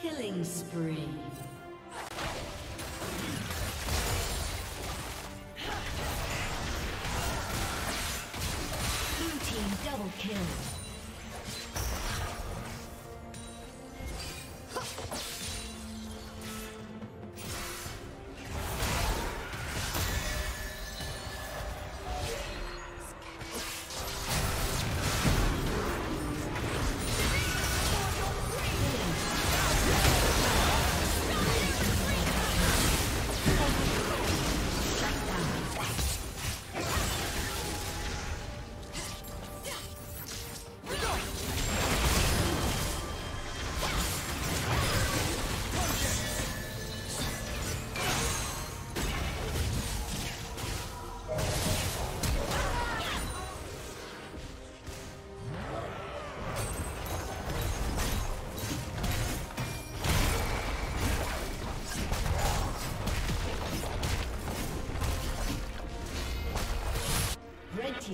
Killing spree.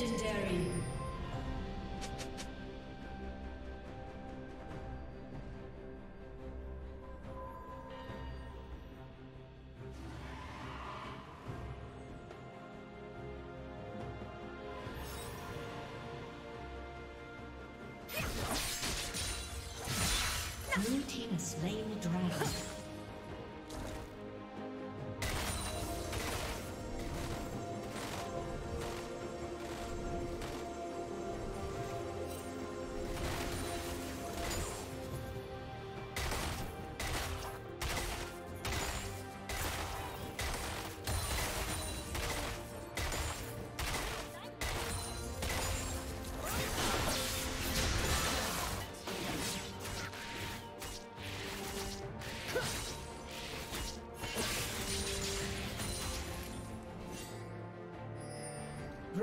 Legendary. Blue team has slain the dragon.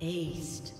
Aced.